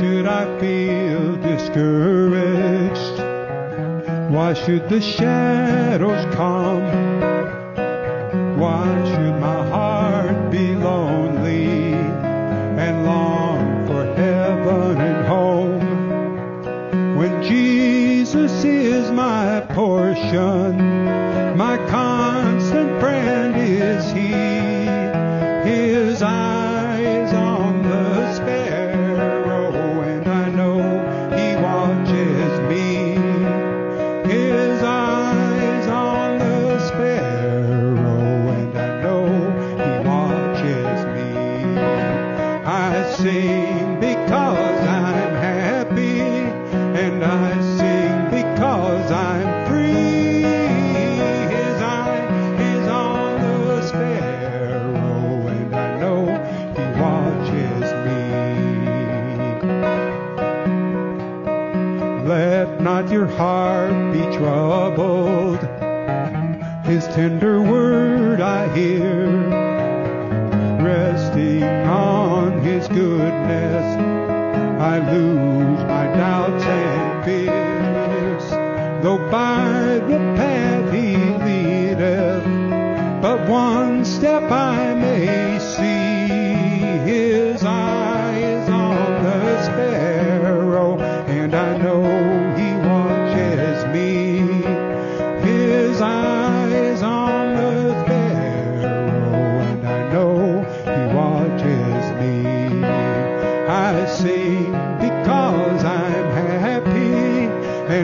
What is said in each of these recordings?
should I feel discouraged? Why should the shadows come? Why should my heart be lonely and long for heaven and home? When Jesus is my portion, my constant friend is He. Not your heart be troubled. His tender word I hear, resting on His goodness. I lose my doubts and fears. Though by the path He leadeth, but one step I may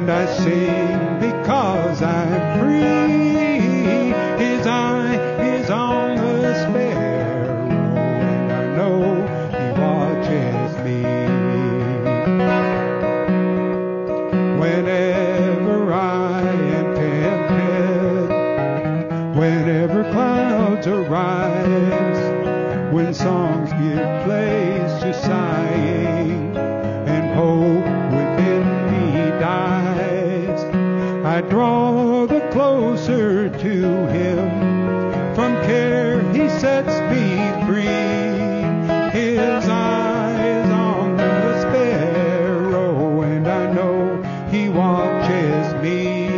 and I sing because I'm free. His eye is on the sparrow, and I know He watches me. Whenever I am tempted, whenever clouds arise, when songs give place draw the closer to Him. From care He sets me free. His eyes on the sparrow, and I know He watches me.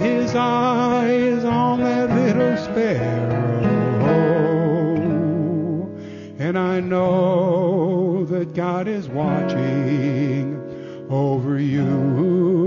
his eyes on that little sparrow. And I know that God is watching over you.